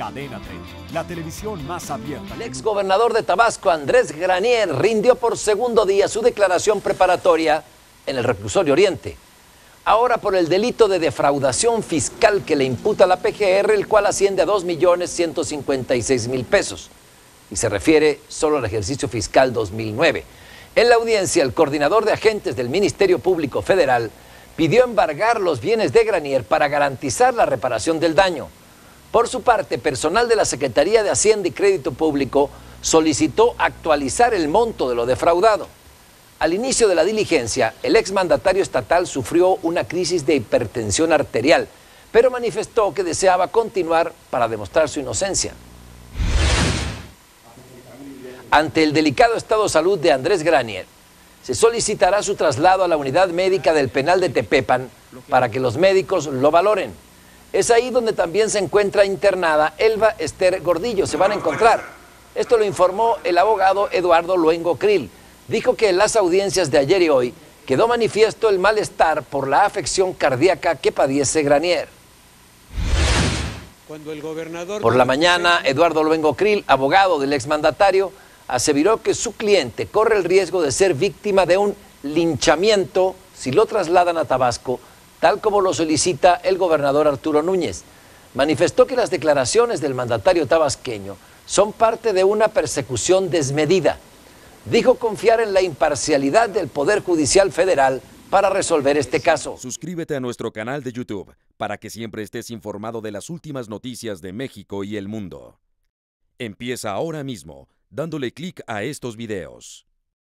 Cadena 30, la televisión más abierta. El ex gobernador de Tabasco, Andrés Granier, rindió por segundo día su declaración preparatoria en el reclusorio Oriente. Ahora por el delito de defraudación fiscal que le imputa la PGR, el cual asciende a 2.156.000 pesos. Y se refiere solo al ejercicio fiscal 2009. En la audiencia, el coordinador de agentes del Ministerio Público Federal pidió embargar los bienes de Granier para garantizar la reparación del daño. Por su parte, personal de la Secretaría de Hacienda y Crédito Público solicitó actualizar el monto de lo defraudado. Al inicio de la diligencia, el exmandatario estatal sufrió una crisis de hipertensión arterial, pero manifestó que deseaba continuar para demostrar su inocencia. Ante el delicado estado de salud de Andrés Granier, se solicitará su traslado a la unidad médica del penal de Tepepan para que los médicos lo valoren. Es ahí donde también se encuentra internada Elba Esther Gordillo. Se van a encontrar. Esto lo informó el abogado Eduardo Luengo Krill. Dijo que en las audiencias de ayer y hoy quedó manifiesto el malestar por la afección cardíaca que padece Granier. Por la mañana, Eduardo Luengo Krill, abogado del exmandatario, aseveró que su cliente corre el riesgo de ser víctima de un linchamiento si lo trasladan a Tabasco, tal como lo solicita el gobernador Arturo Núñez. Manifestó que las declaraciones del mandatario tabasqueño son parte de una persecución desmedida. Dijo confiar en la imparcialidad del Poder Judicial Federal para resolver este caso. Suscríbete a nuestro canal de YouTube para que siempre estés informado de las últimas noticias de México y el mundo. Empieza ahora mismo dándole clic a estos videos.